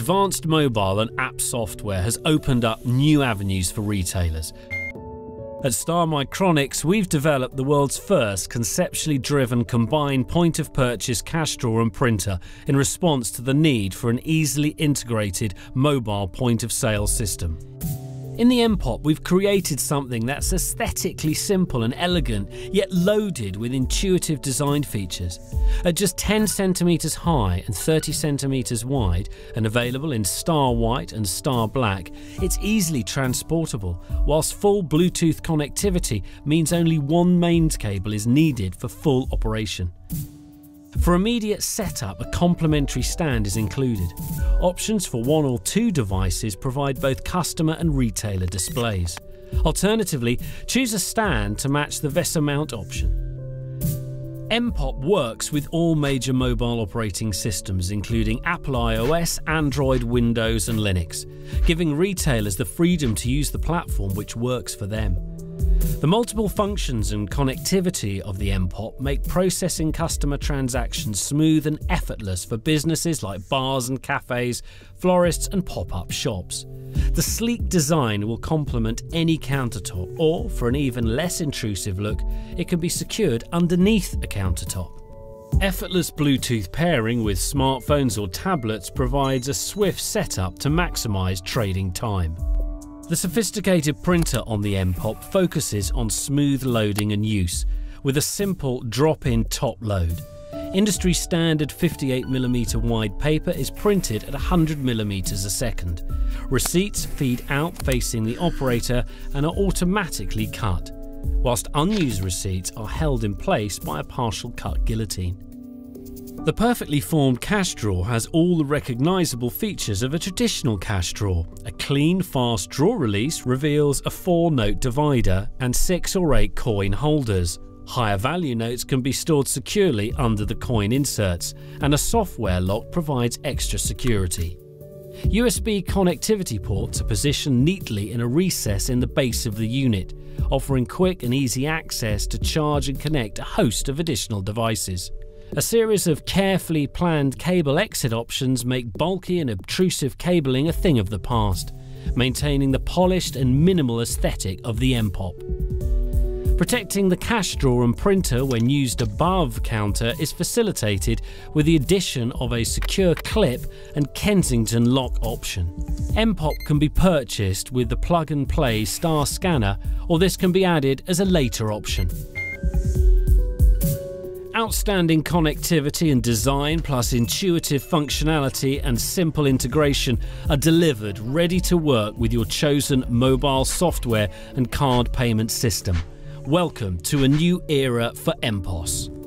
advanced mobile and app software has opened up new avenues for retailers. At Star Micronics, we've developed the world's first conceptually driven combined point of purchase cash drawer and printer in response to the need for an easily integrated mobile point of sale system. In the MPOP, we've created something that's aesthetically simple and elegant, yet loaded with intuitive design features. At just 10 centimeters high and 30 centimeters wide, and available in star white and star black, it's easily transportable, whilst full Bluetooth connectivity means only one mains cable is needed for full operation. For immediate setup, a complementary stand is included. Options for one or two devices provide both customer and retailer displays. Alternatively, choose a stand to match the VESA mount option. MPOP works with all major mobile operating systems, including Apple iOS, Android, Windows, and Linux, giving retailers the freedom to use the platform which works for them. The multiple functions and connectivity of the MPOP make processing customer transactions smooth and effortless for businesses like bars and cafes, florists, and pop up shops. The sleek design will complement any countertop, or for an even less intrusive look, it can be secured underneath a countertop. Effortless Bluetooth pairing with smartphones or tablets provides a swift setup to maximise trading time. The sophisticated printer on the MPOP focuses on smooth loading and use, with a simple drop-in top load. Industry standard 58mm wide paper is printed at 100mm a second. Receipts feed out facing the operator and are automatically cut, whilst unused receipts are held in place by a partial cut guillotine. The perfectly formed cash drawer has all the recognisable features of a traditional cash drawer. A clean, fast drawer release reveals a four note divider and six or eight coin holders. Higher value notes can be stored securely under the coin inserts, and a software lock provides extra security. USB connectivity ports are positioned neatly in a recess in the base of the unit, offering quick and easy access to charge and connect a host of additional devices. A series of carefully planned cable exit options make bulky and obtrusive cabling a thing of the past, maintaining the polished and minimal aesthetic of the MPOP. Protecting the cash drawer and printer when used above counter is facilitated with the addition of a secure clip and Kensington lock option. MPOP can be purchased with the plug and play star scanner or this can be added as a later option. Outstanding connectivity and design, plus intuitive functionality and simple integration, are delivered ready to work with your chosen mobile software and card payment system. Welcome to a new era for MPOS.